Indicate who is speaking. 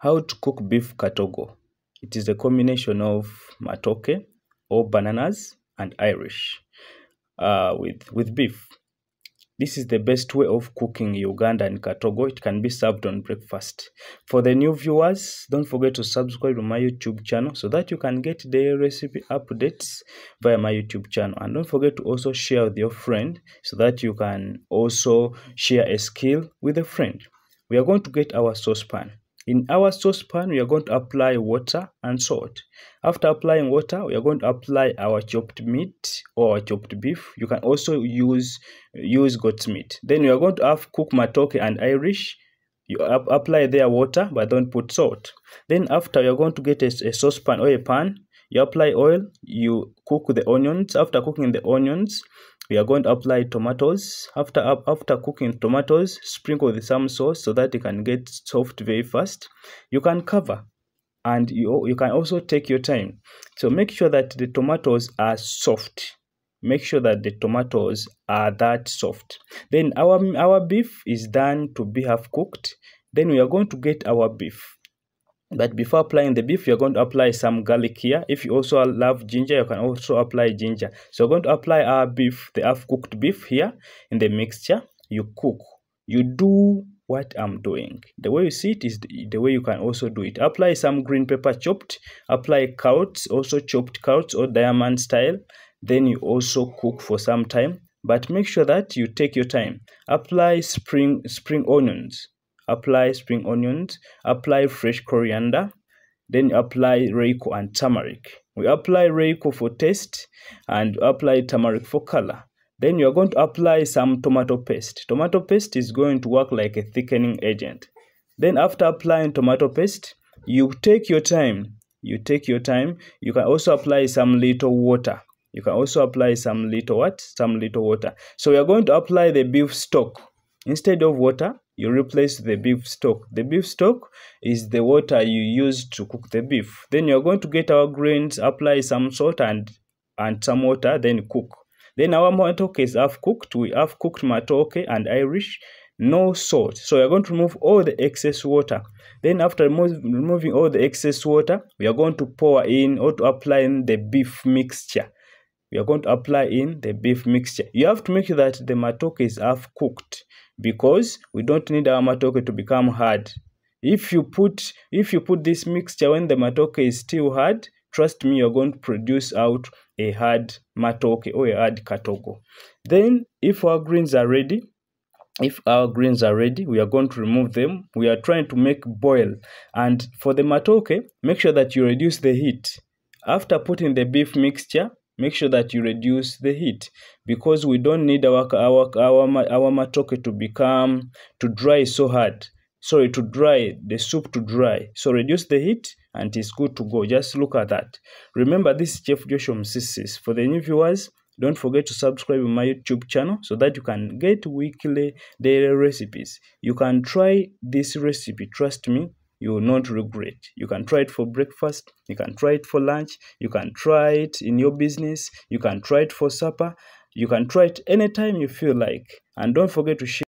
Speaker 1: how to cook beef katogo. It is a combination of matoke or bananas and Irish uh, with, with beef. This is the best way of cooking Ugandan katogo. It can be served on breakfast. For the new viewers, don't forget to subscribe to my YouTube channel so that you can get the recipe updates via my YouTube channel. And don't forget to also share with your friend so that you can also share a skill with a friend. We are going to get our saucepan. In our saucepan, we are going to apply water and salt. After applying water, we are going to apply our chopped meat or chopped beef. You can also use use goat meat. Then we are going to have cook matoke and Irish. You apply their water, but don't put salt. Then after, you're going to get a, a saucepan or a pan. You apply oil. You cook the onions. After cooking the onions, we are going to apply tomatoes. After after cooking tomatoes sprinkle with some sauce so that it can get soft very fast. You can cover and you, you can also take your time. So make sure that the tomatoes are soft. Make sure that the tomatoes are that soft. Then our our beef is done to be half cooked. Then we are going to get our beef but before applying the beef you're going to apply some garlic here. If you also love ginger you can also apply ginger. So we're going to apply our beef the half cooked beef here in the mixture. You cook. You do what i'm doing. The way you see it is the, the way you can also do it. Apply some green pepper chopped. Apply carrots also chopped carrots or diamond style. Then you also cook for some time. But make sure that you take your time. Apply spring spring onions apply spring onions, apply fresh coriander, then apply Royco and turmeric. We apply Royco for taste and apply turmeric for color. Then you are going to apply some tomato paste. Tomato paste is going to work like a thickening agent. Then after applying tomato paste, you take your time. You take your time. You can also apply some little water. You can also apply some little what? Some little water. So we are going to apply the beef stock. Instead of water, you replace the beef stock. The beef stock is the water you use to cook the beef. Then you're going to get our grains, apply some salt and, and some water, then cook. Then our matoke is half cooked. We have cooked matoke and Irish, no salt. So we're going to remove all the excess water. Then after removing all the excess water, we are going to pour in or to apply in the beef mixture we are going to apply in the beef mixture. You have to make sure that the matoke is half cooked because we don't need our matoke to become hard. If you put if you put this mixture when the matoke is still hard, trust me, you're going to produce out a hard matoke or a hard katogo. Then, if our greens are ready, if our greens are ready, we are going to remove them. We are trying to make boil. And for the matoke, make sure that you reduce the heat. After putting the beef mixture, make sure that you reduce the heat because we don't need our our our, our matoke to become to dry so hard. Sorry to dry the soup to dry. So reduce the heat and it's good to go. Just look at that. Remember this is chef Josh Omusiisisiisi for the new viewers don't forget to subscribe my youtube channel so that you can get weekly daily recipes. You can try this recipe trust me you will not regret. You can try it for breakfast, you can try it for lunch, you can try it in your business, you can try it for supper, you can try it anytime you feel like. And don't forget to share.